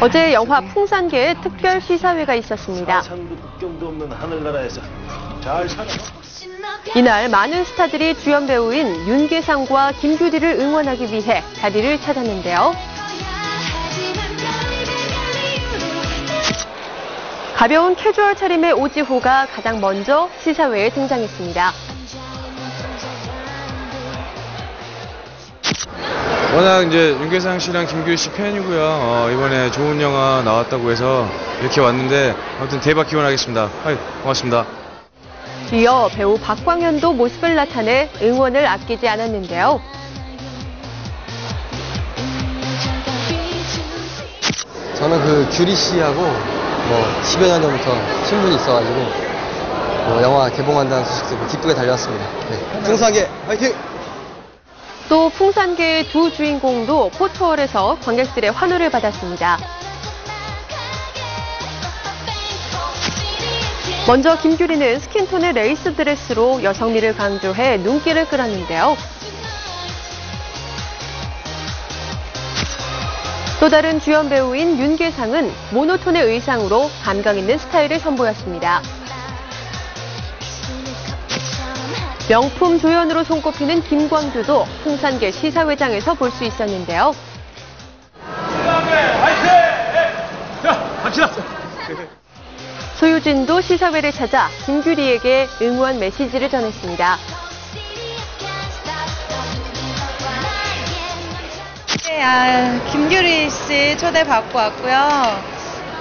어제 영화 풍산계의 특별 시사회가 있었습니다. 이날 많은 스타들이 주연 배우인 윤계상과 김규리를 응원하기 위해 자리를 찾았는데요. 가벼운 캐주얼 차림의 오지호가 가장 먼저 시사회에 등장했습니다. 워낙 이제 윤계상 씨랑 김규리 씨 팬이고요. 어, 이번에 좋은 영화 나왔다고 해서 이렇게 왔는데 아무튼 대박 기원하겠습니다. 아이, 고맙습니다. 이어 배우 박광현도 모습을 나타내 응원을 아끼지 않았는데요. 저는 그 규리 씨하고 뭐 10여 년 전부터 친분이 있어가지고 뭐 영화 개봉한다는 소식 듣고 기쁘게 달려왔습니다. 네. 승사계 화이팅! 또 풍산개의 두 주인공도 photo wall에서 관객들의 환호를 받았습니다. 먼저 김규리는 skin tone의 레이스 드레스로 여성미를 강조해 눈길을 끌었는데요. 또 다른 주연 배우인 윤계상은 모노톤의 의상으로 감각 있는 스타일을 선보였습니다. 명품 조연으로 손꼽히는 김광규도 풍산계 시사회장에서 볼 수 있었는데요. 소유진도 시사회를 찾아 김규리에게 응원 메시지를 전했습니다. 네, 아, 김규리 씨 초대받고 왔고요.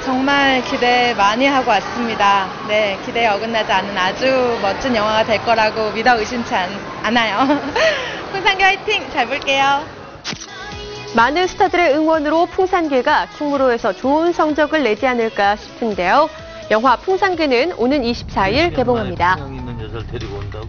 정말 기대 많이 하고 왔습니다. 네, 기대에 어긋나지 않은 아주 멋진 영화가 될 거라고 믿어 의심치 않, 않아요. 풍산교 화이팅! 잘 볼게요. 많은 스타들의 응원으로 풍산계가 충무로에서 좋은 성적을 내지 않을까 싶은데요. 영화 풍산계는 오는 24일 개봉합니다. 있는 여자를 데리고 온다고?